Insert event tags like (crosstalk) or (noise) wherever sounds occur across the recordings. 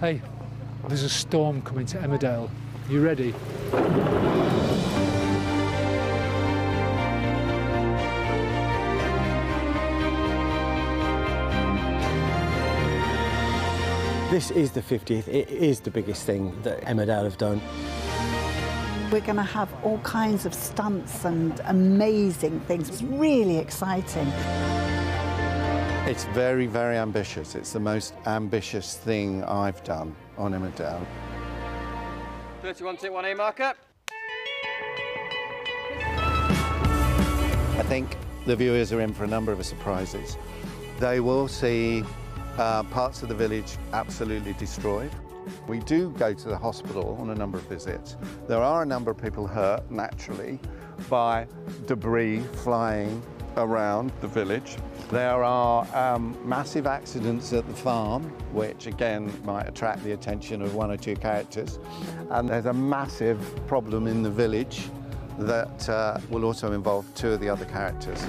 Hey, there's a storm coming to Emmerdale. You ready? This is the 50th. It is the biggest thing that Emmerdale have done. We're going to have all kinds of stunts and amazing things. It's really exciting. It's very, very ambitious. It's the most ambitious thing I've done on Emma Emmerdale. 31 take 1A marker. I think the viewers are in for a number of surprises. They will see uh, parts of the village absolutely destroyed. We do go to the hospital on a number of visits. There are a number of people hurt, naturally, by debris flying around the village. There are um, massive accidents at the farm, which again might attract the attention of one or two characters. And there's a massive problem in the village that uh, will also involve two of the other characters.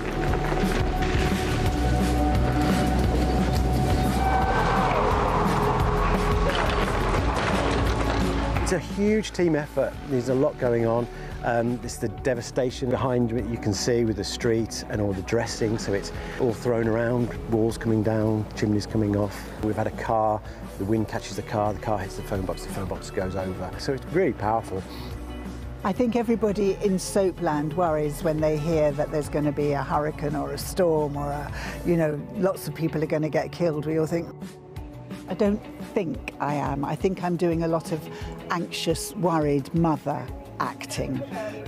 It's a huge team effort. There's a lot going on. Um, it's the devastation behind it you can see with the street and all the dressing. So it's all thrown around, walls coming down, chimneys coming off. We've had a car, the wind catches the car, the car hits the phone box, the phone box goes over. So it's really powerful. I think everybody in Soapland worries when they hear that there's going to be a hurricane or a storm or a, you know, lots of people are going to get killed. We all think, I don't think I am. I think I'm doing a lot of anxious, worried mother acting,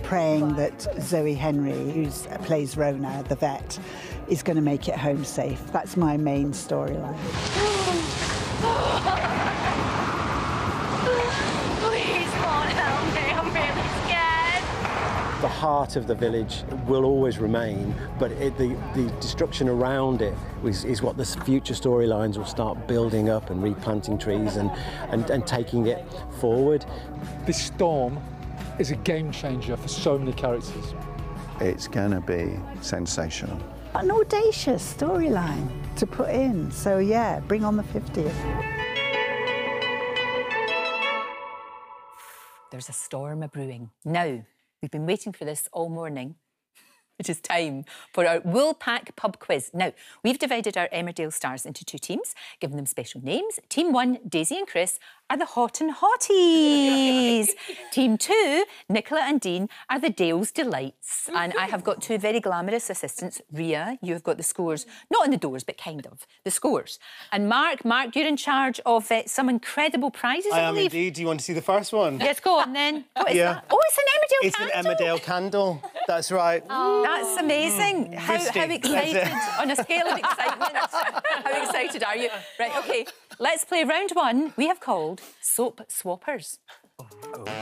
praying that Zoe Henry, who plays Rhona, the vet, is going to make it home safe. That's my main storyline. Heart of the village will always remain, but it, the, the destruction around it is, is what the future storylines will start building up and replanting trees and, and, and taking it forward. This storm is a game changer for so many characters. It's going to be sensational. An audacious storyline to put in. So, yeah, bring on the 50th. There's a storm a brewing. Now, we've been waiting for this all morning. It is time for our Woolpack pub quiz. Now, we've divided our Emmerdale stars into two teams, given them special names. Team one, Daisy and Chris, are the hot and hotties. (laughs) Team two, Nicola and Dean, are the Dale's delights. And I have got two very glamorous assistants. Ria, you have got the scores, not on the doors, but kind of, the scores. And Mark, Mark, you're in charge of uh, some incredible prizes, I I am believe. indeed. Do you want to see the first one? Yes, go on then. What is Yeah. that? Oh, it's an Emmerdale It's candle. an Emmerdale candle. That's right. Oh. That's amazing. How, how excited, (laughs) on a scale of excitement, (laughs) how excited are you? Right, OK, let's play round one we have called Soap Swappers.